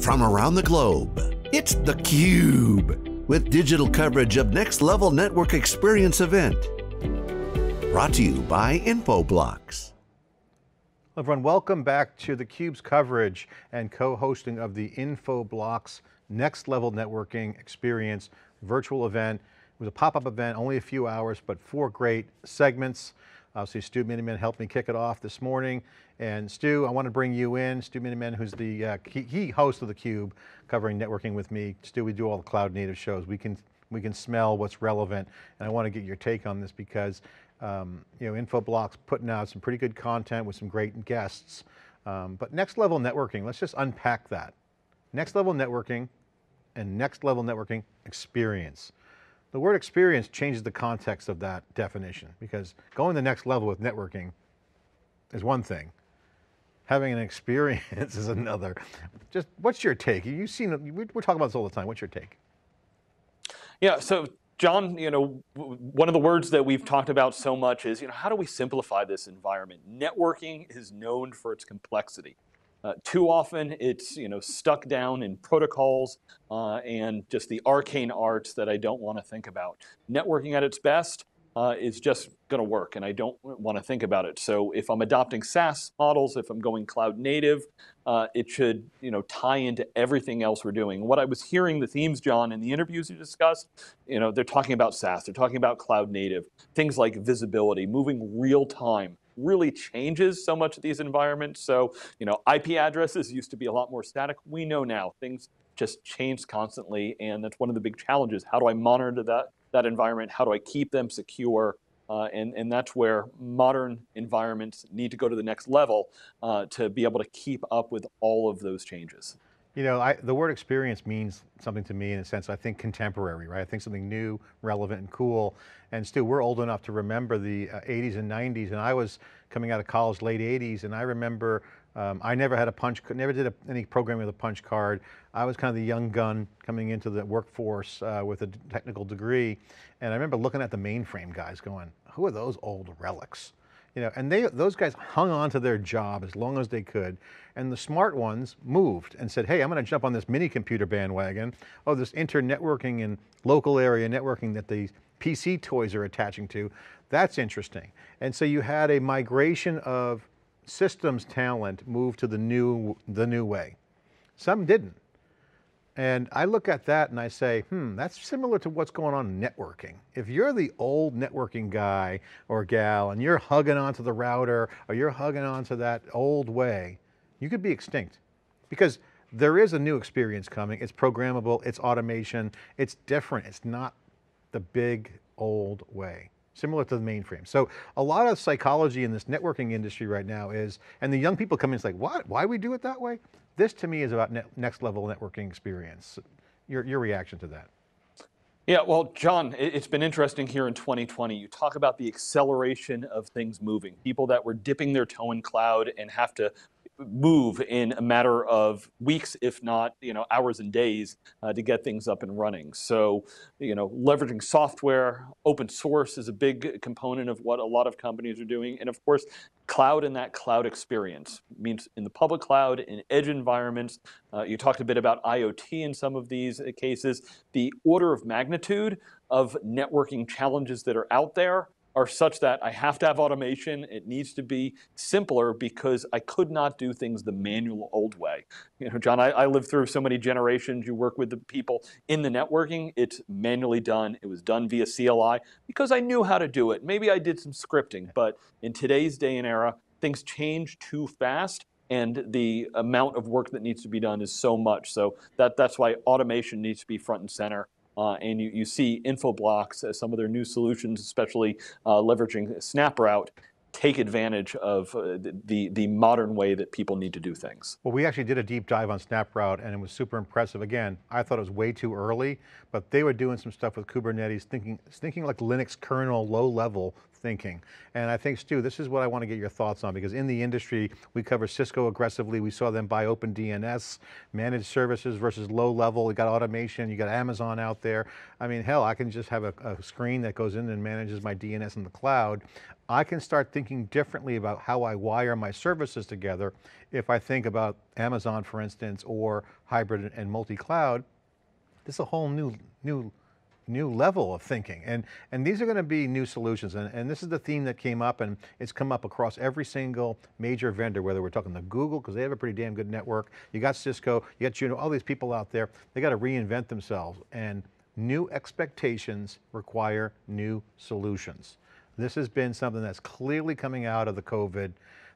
from around the globe. It's theCUBE, with digital coverage of Next Level Network Experience event. Brought to you by Infoblox. Hello everyone, welcome back to theCUBE's coverage and co-hosting of the Infoblox Next Level Networking Experience virtual event. It was a pop-up event, only a few hours, but four great segments. Obviously, Stu Miniman helped me kick it off this morning. And Stu, I want to bring you in. Stu Miniman, who's the uh, key host of theCUBE, covering networking with me. Stu, we do all the cloud native shows. We can, we can smell what's relevant. And I want to get your take on this because um, you know, Infoblox putting out some pretty good content with some great guests. Um, but next level networking, let's just unpack that. Next level networking and next level networking experience. The word experience changes the context of that definition because going the next level with networking is one thing. Having an experience is another. Just what's your take? You've seen, we're talking about this all the time. What's your take? Yeah, so John, you know, one of the words that we've talked about so much is, you know, how do we simplify this environment? Networking is known for its complexity. Uh, too often it's you know stuck down in protocols uh, and just the arcane arts that I don't want to think about. Networking at its best uh, is just going to work and I don't want to think about it. So if I'm adopting SaaS models, if I'm going cloud native, uh, it should you know tie into everything else we're doing. What I was hearing the themes, John, in the interviews you discussed, you know, they're talking about SaaS, they're talking about cloud native, things like visibility, moving real time really changes so much of these environments. So, you know, IP addresses used to be a lot more static. We know now things just change constantly, and that's one of the big challenges. How do I monitor that, that environment? How do I keep them secure? Uh, and, and that's where modern environments need to go to the next level uh, to be able to keep up with all of those changes. You know, I, the word experience means something to me in a sense, I think contemporary, right? I think something new, relevant and cool. And Stu, we're old enough to remember the uh, 80s and 90s and I was coming out of college late 80s and I remember um, I never had a punch, never did a, any programming with a punch card. I was kind of the young gun coming into the workforce uh, with a technical degree. And I remember looking at the mainframe guys going, who are those old relics? You know, and they, those guys hung on to their job as long as they could. And the smart ones moved and said, hey, I'm going to jump on this mini computer bandwagon. Oh, this inter-networking and local area networking that the PC toys are attaching to. That's interesting. And so you had a migration of systems talent move to the new, the new way. Some didn't. And I look at that and I say, hmm, that's similar to what's going on in networking. If you're the old networking guy or gal and you're hugging onto the router or you're hugging onto that old way, you could be extinct because there is a new experience coming. It's programmable, it's automation, it's different. It's not the big old way similar to the mainframe. So a lot of psychology in this networking industry right now is, and the young people come in and say, what, why we do it that way? This to me is about next level networking experience. Your, your reaction to that? Yeah, well, John, it's been interesting here in 2020. You talk about the acceleration of things moving. People that were dipping their toe in cloud and have to move in a matter of weeks, if not you know hours and days, uh, to get things up and running. So you know leveraging software, open source is a big component of what a lot of companies are doing, and of course, cloud and that cloud experience means in the public cloud, in edge environments. Uh, you talked a bit about IoT in some of these cases. The order of magnitude of networking challenges that are out there are such that I have to have automation. It needs to be simpler because I could not do things the manual old way. You know, John, I, I lived through so many generations. You work with the people in the networking. It's manually done. It was done via CLI because I knew how to do it. Maybe I did some scripting, but in today's day and era, things change too fast and the amount of work that needs to be done is so much. So that, that's why automation needs to be front and center. Uh, and you, you see Infoblox as some of their new solutions, especially uh, leveraging SnapRoute, take advantage of uh, the, the modern way that people need to do things. Well, we actually did a deep dive on SnapRoute and it was super impressive. Again, I thought it was way too early, but they were doing some stuff with Kubernetes, thinking, thinking like Linux kernel, low level thinking. And I think, Stu, this is what I want to get your thoughts on because in the industry, we cover Cisco aggressively. We saw them buy OpenDNS, managed services versus low level. You got automation, you got Amazon out there. I mean, hell, I can just have a, a screen that goes in and manages my DNS in the cloud. I can start thinking differently about how I wire my services together if I think about Amazon, for instance, or hybrid and multi-cloud. This is a whole new, new new level of thinking. And, and these are going to be new solutions. And, and this is the theme that came up and it's come up across every single major vendor, whether we're talking to Google, because they have a pretty damn good network. You got Cisco, you got Juno, all these people out there, they got to reinvent themselves. And new expectations require new solutions. This has been something that's clearly coming out of the COVID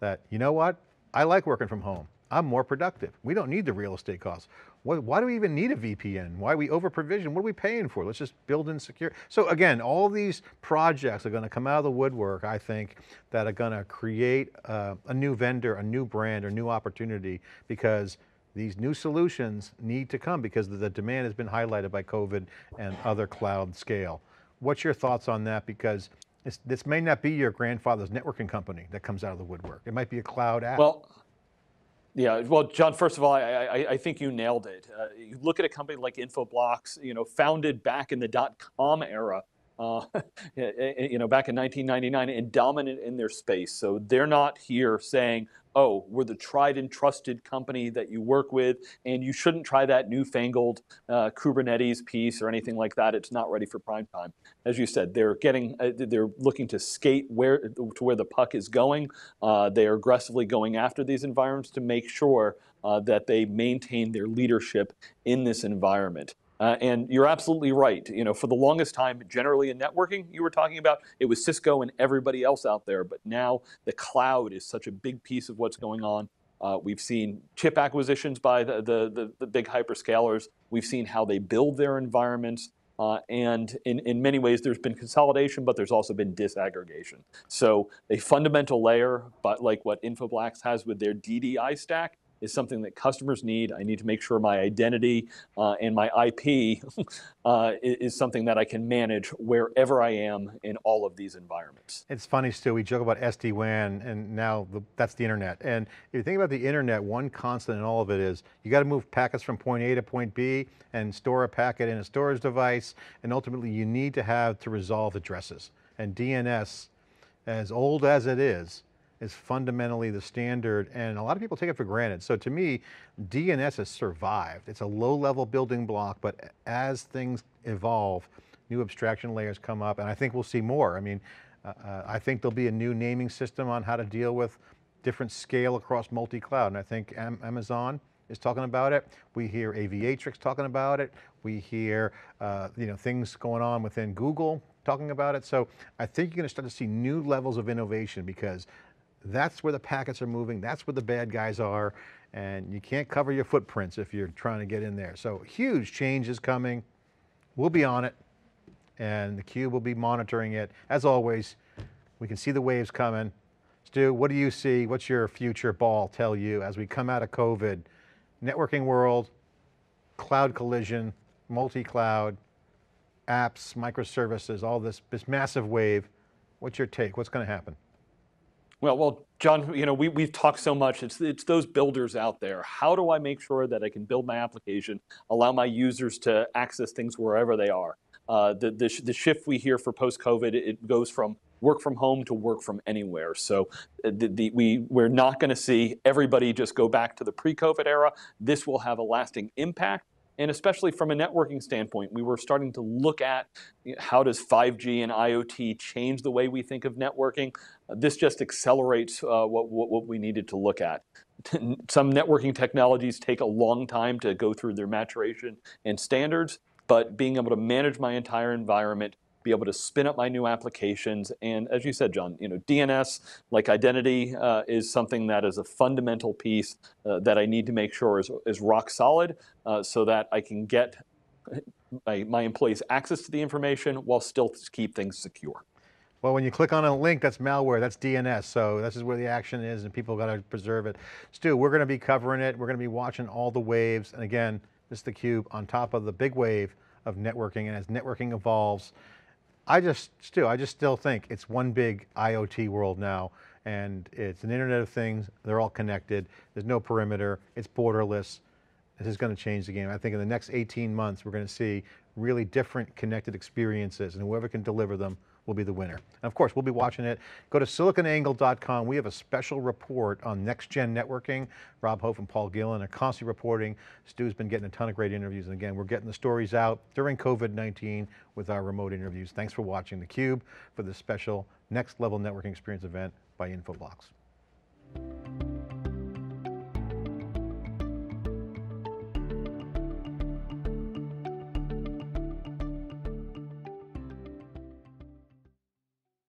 that, you know what? I like working from home. I'm more productive. We don't need the real estate costs. Why, why do we even need a VPN? Why we over provision? What are we paying for? Let's just build in secure. So again, all these projects are going to come out of the woodwork, I think, that are going to create uh, a new vendor, a new brand, or new opportunity because these new solutions need to come because the demand has been highlighted by COVID and other cloud scale. What's your thoughts on that? Because this may not be your grandfather's networking company that comes out of the woodwork. It might be a cloud app. Well, yeah, well, John, first of all, I, I, I think you nailed it. Uh, you look at a company like Infoblox, you know, founded back in the dot-com era, uh, you know, back in 1999 and dominant in their space. So they're not here saying, oh, we're the tried and trusted company that you work with, and you shouldn't try that newfangled uh, Kubernetes piece or anything like that. It's not ready for prime time. As you said, they're getting, uh, they're looking to skate where to where the puck is going. Uh, they are aggressively going after these environments to make sure uh, that they maintain their leadership in this environment. Uh, and you're absolutely right. You know, for the longest time, generally in networking, you were talking about it was Cisco and everybody else out there. But now the cloud is such a big piece of what's going on. Uh, we've seen chip acquisitions by the, the, the, the, big hyperscalers. We've seen how they build their environments. Uh, and in, in many ways, there's been consolidation, but there's also been disaggregation. So a fundamental layer, but like what Infoblox has with their DDI stack, is something that customers need. I need to make sure my identity uh, and my IP uh, is something that I can manage wherever I am in all of these environments. It's funny, Stu, we joke about SD-WAN and now the, that's the internet. And if you think about the internet, one constant in all of it is you got to move packets from point A to point B and store a packet in a storage device. And ultimately you need to have to resolve addresses. And DNS, as old as it is, is fundamentally the standard and a lot of people take it for granted. So to me, DNS has survived. It's a low level building block, but as things evolve, new abstraction layers come up and I think we'll see more. I mean, uh, uh I think there'll be a new naming system on how to deal with different scale across multi-cloud. And I think Am Amazon is talking about it. We hear Aviatrix talking about it. We hear uh, you know, things going on within Google talking about it. So I think you're going to start to see new levels of innovation because that's where the packets are moving. That's where the bad guys are. And you can't cover your footprints if you're trying to get in there. So huge change is coming. We'll be on it and the cube will be monitoring it. As always, we can see the waves coming. Stu, what do you see? What's your future ball tell you as we come out of COVID? Networking world, cloud collision, multi-cloud, apps, microservices, all this, this massive wave. What's your take? What's going to happen? Well, well, John, you know, we, we've talked so much, it's, it's those builders out there. How do I make sure that I can build my application, allow my users to access things wherever they are? Uh, the, the, the, shift we hear for post-COVID, it goes from work from home to work from anywhere. So uh, the, the, we, we're not going to see everybody just go back to the pre-COVID era. This will have a lasting impact. And especially from a networking standpoint, we were starting to look at how does 5G and IoT change the way we think of networking. This just accelerates uh, what, what, what we needed to look at. Some networking technologies take a long time to go through their maturation and standards, but being able to manage my entire environment be able to spin up my new applications. And as you said, John, you know, DNS, like identity, uh, is something that is a fundamental piece uh, that I need to make sure is, is rock solid uh, so that I can get my, my employees access to the information while still keep things secure. Well, when you click on a link, that's malware, that's DNS. So this is where the action is and people got to preserve it. Stu, we're going to be covering it. We're going to be watching all the waves. And again, this is theCUBE on top of the big wave of networking. And as networking evolves, I just, Stu, I just still think it's one big IoT world now and it's an internet of things, they're all connected, there's no perimeter, it's borderless. This is going to change the game. I think in the next 18 months, we're going to see really different connected experiences and whoever can deliver them will be the winner. And of course, we'll be watching it. Go to siliconangle.com. We have a special report on next gen networking. Rob Hof and Paul Gillen are constantly reporting. Stu's been getting a ton of great interviews. And again, we're getting the stories out during COVID-19 with our remote interviews. Thanks for watching theCUBE for this special next level networking experience event by Infoblox.